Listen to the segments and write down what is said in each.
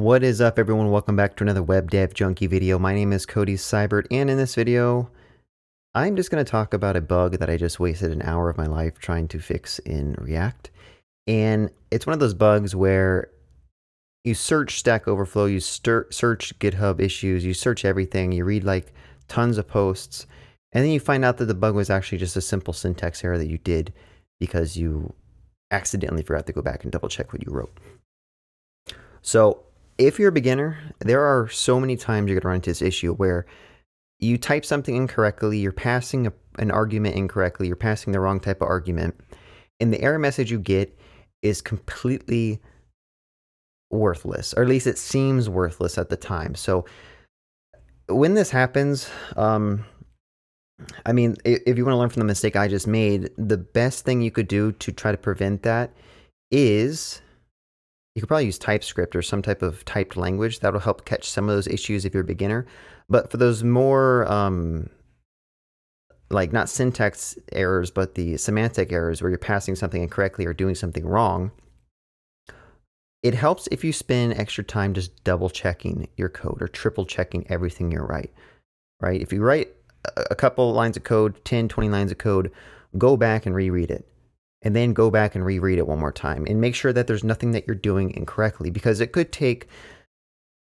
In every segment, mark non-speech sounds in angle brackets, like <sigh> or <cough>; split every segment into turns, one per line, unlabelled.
What is up everyone? Welcome back to another Web Dev Junkie video. My name is Cody Seibert and in this video I'm just going to talk about a bug that I just wasted an hour of my life trying to fix in React. And it's one of those bugs where you search Stack Overflow, you search GitHub issues, you search everything, you read like tons of posts, and then you find out that the bug was actually just a simple syntax error that you did because you accidentally forgot to go back and double check what you wrote. So if you're a beginner, there are so many times you're going to run into this issue where you type something incorrectly, you're passing a, an argument incorrectly, you're passing the wrong type of argument, and the error message you get is completely worthless, or at least it seems worthless at the time. So when this happens, um, I mean, if you want to learn from the mistake I just made, the best thing you could do to try to prevent that is you could probably use TypeScript or some type of typed language. That'll help catch some of those issues if you're a beginner. But for those more, um, like not syntax errors, but the semantic errors where you're passing something incorrectly or doing something wrong, it helps if you spend extra time just double checking your code or triple checking everything you're right. Right? If you write a couple lines of code, 10, 20 lines of code, go back and reread it and then go back and reread it one more time and make sure that there's nothing that you're doing incorrectly because it could take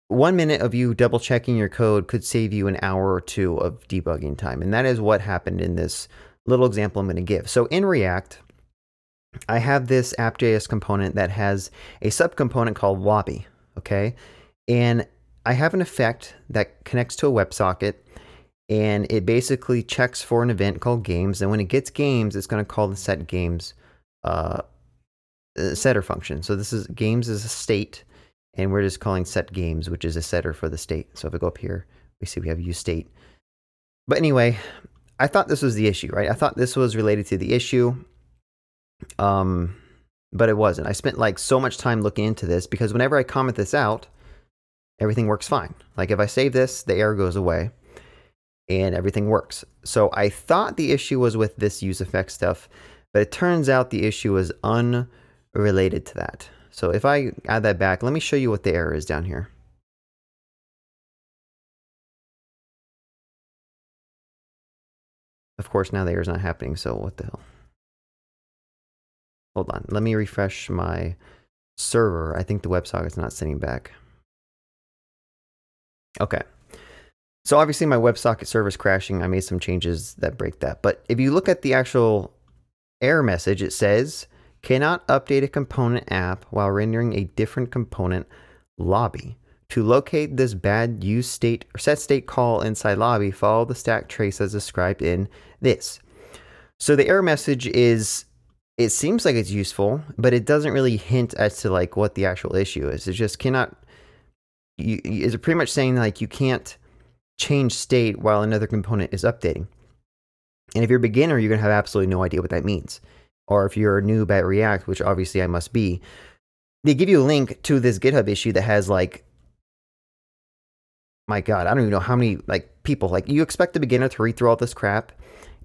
one minute of you double checking your code could save you an hour or two of debugging time. And that is what happened in this little example I'm going to give. So in React, I have this app.js component that has a subcomponent called lobby. Okay. And I have an effect that connects to a WebSocket and it basically checks for an event called games. And when it gets games, it's going to call the set games uh, uh, setter function. So this is games is a state, and we're just calling set games, which is a setter for the state. So if we go up here, we see we have use state. But anyway, I thought this was the issue, right? I thought this was related to the issue. Um, but it wasn't. I spent like so much time looking into this because whenever I comment this out, everything works fine. Like if I save this, the error goes away and everything works. So I thought the issue was with this use effect stuff, but it turns out the issue is unrelated to that. So if I add that back, let me show you what the error is down here. Of course, now the error is not happening, so what the hell? Hold on, let me refresh my server. I think the WebSocket's not sending back. Okay. So obviously my WebSocket server is crashing. I made some changes that break that. But if you look at the actual error message, it says, cannot update a component app while rendering a different component lobby. To locate this bad use state or set state call inside lobby, follow the stack trace as described in this. So the error message is, it seems like it's useful, but it doesn't really hint as to like what the actual issue is. It just cannot, you, is pretty much saying like you can't change state while another component is updating. And if you're a beginner, you're going to have absolutely no idea what that means. Or if you're a noob at React, which obviously I must be, they give you a link to this GitHub issue that has like, my God, I don't even know how many like people, like you expect a beginner to read through all this crap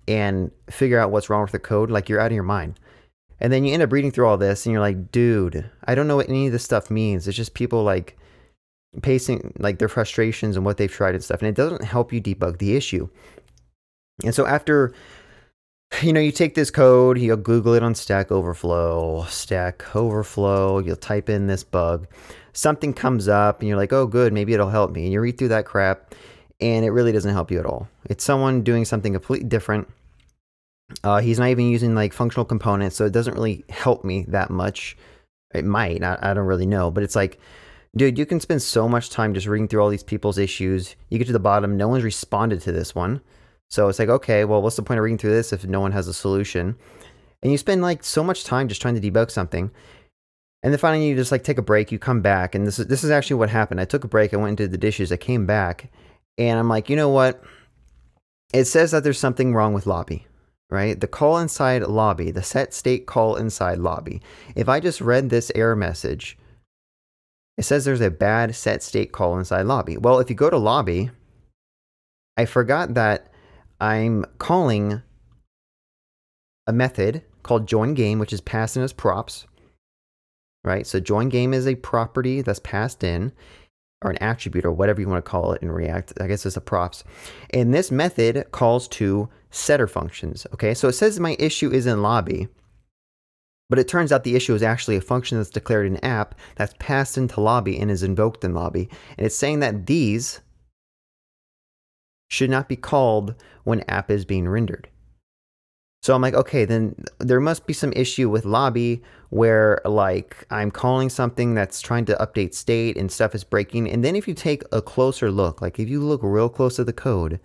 and figure out what's wrong with the code. Like you're out of your mind. And then you end up reading through all this and you're like, dude, I don't know what any of this stuff means. It's just people like pacing like their frustrations and what they've tried and stuff. And it doesn't help you debug the issue. And so after you know, you take this code, you'll Google it on Stack Overflow, Stack Overflow, you'll type in this bug. Something comes up and you're like, oh, good, maybe it'll help me. And you read through that crap and it really doesn't help you at all. It's someone doing something completely different. Uh, he's not even using like functional components, so it doesn't really help me that much. It might, I, I don't really know, but it's like, dude, you can spend so much time just reading through all these people's issues. You get to the bottom, no one's responded to this one. So it's like, okay, well, what's the point of reading through this if no one has a solution? And you spend like so much time just trying to debug something. And then finally you just like take a break, you come back, and this is this is actually what happened. I took a break, I went and did the dishes, I came back, and I'm like, you know what? It says that there's something wrong with lobby, right? The call inside lobby, the set state call inside lobby. If I just read this error message, it says there's a bad set state call inside lobby. Well, if you go to lobby, I forgot that I'm calling a method called join game, which is passed in as props. Right? So join game is a property that's passed in. or an attribute or whatever you want to call it in React. I guess it's a props. And this method calls two setter functions. Okay, so it says my issue is in lobby, but it turns out the issue is actually a function that's declared in app that's passed into lobby and is invoked in lobby. And it's saying that these should not be called when app is being rendered. So I'm like, okay, then there must be some issue with lobby where like I'm calling something that's trying to update state and stuff is breaking. And then if you take a closer look, like if you look real close at the code,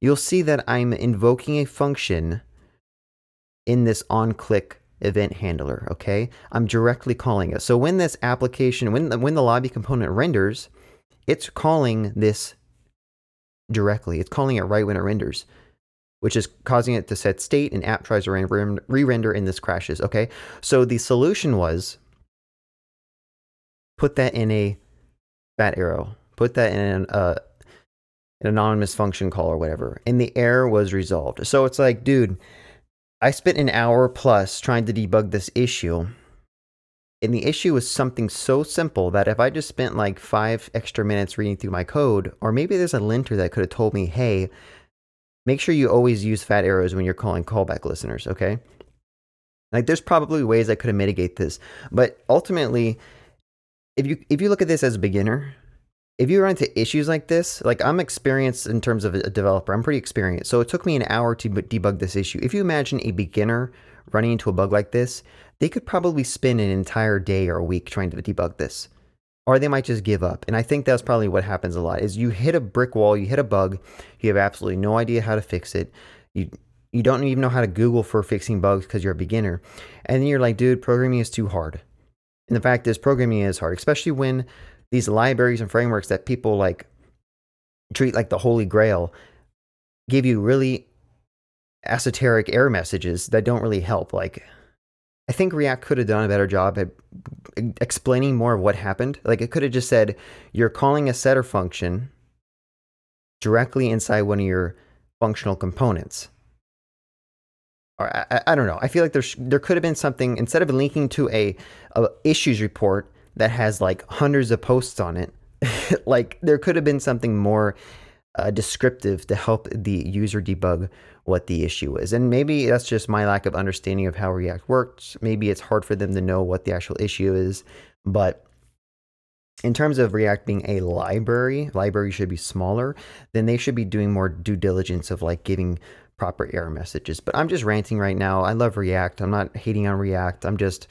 you'll see that I'm invoking a function in this on click event handler, okay? I'm directly calling it. So when this application, when the, when the lobby component renders, it's calling this directly. It's calling it right when it renders which is causing it to set state and app tries to re-render and this crashes, okay? So the solution was put that in a fat arrow, put that in an, uh, an anonymous function call or whatever, and the error was resolved. So it's like, dude, I spent an hour plus trying to debug this issue, and the issue was something so simple that if I just spent like five extra minutes reading through my code, or maybe there's a linter that could have told me, hey, make sure you always use fat arrows when you're calling callback listeners, okay? Like there's probably ways I could have mitigate this, but ultimately, if you if you look at this as a beginner, if you run into issues like this, like I'm experienced in terms of a developer, I'm pretty experienced. So it took me an hour to debug this issue. If you imagine a beginner running into a bug like this, they could probably spend an entire day or a week trying to debug this or they might just give up. And I think that's probably what happens a lot is you hit a brick wall, you hit a bug, you have absolutely no idea how to fix it. You you don't even know how to Google for fixing bugs because you're a beginner. And then you're like, dude, programming is too hard. And the fact is programming is hard, especially when these libraries and frameworks that people like treat like the holy grail give you really esoteric error messages that don't really help. Like I think React could have done a better job at explaining more of what happened. Like it could have just said, you're calling a setter function directly inside one of your functional components. Or I, I don't know. I feel like there there could have been something instead of linking to a, a issues report that has like hundreds of posts on it. <laughs> like there could have been something more uh, descriptive to help the user debug what the issue is. And maybe that's just my lack of understanding of how React works. Maybe it's hard for them to know what the actual issue is. But in terms of React being a library, library should be smaller, then they should be doing more due diligence of like giving proper error messages. But I'm just ranting right now. I love React. I'm not hating on React. I'm just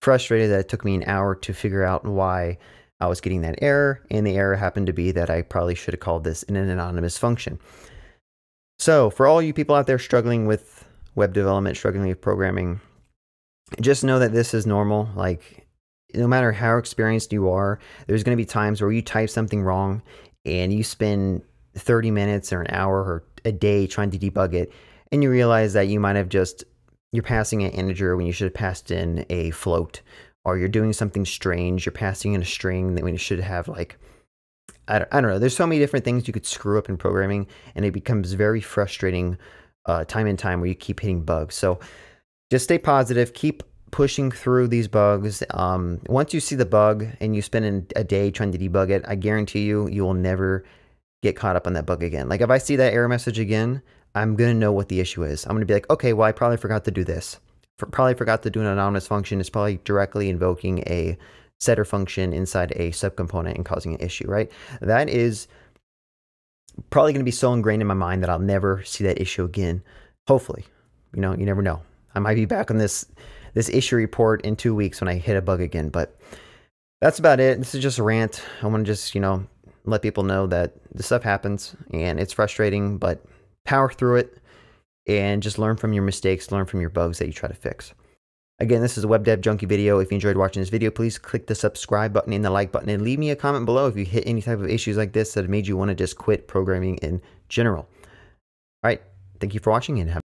frustrated that it took me an hour to figure out why I was getting that error, and the error happened to be that I probably should have called this in an anonymous function. So, for all you people out there struggling with web development, struggling with programming, just know that this is normal. Like, no matter how experienced you are, there's going to be times where you type something wrong and you spend 30 minutes or an hour or a day trying to debug it, and you realize that you might have just you're passing an integer when you should have passed in a float or you're doing something strange, you're passing in a string that when you should have like, I don't, I don't know. There's so many different things you could screw up in programming, and it becomes very frustrating uh, time and time where you keep hitting bugs. So just stay positive, keep pushing through these bugs. Um, once you see the bug and you spend a day trying to debug it, I guarantee you, you will never get caught up on that bug again. Like if I see that error message again, I'm going to know what the issue is. I'm going to be like, okay, well, I probably forgot to do this probably forgot to do an anonymous function. It's probably directly invoking a setter function inside a subcomponent and causing an issue, right? That is probably going to be so ingrained in my mind that I'll never see that issue again. Hopefully, you know, you never know. I might be back on this this issue report in two weeks when I hit a bug again, but that's about it. This is just a rant. I want to just, you know, let people know that this stuff happens and it's frustrating, but power through it and just learn from your mistakes, learn from your bugs that you try to fix. Again, this is a Web Dev Junkie video. If you enjoyed watching this video, please click the subscribe button and the like button and leave me a comment below if you hit any type of issues like this that have made you want to just quit programming in general. All right. Thank you for watching and have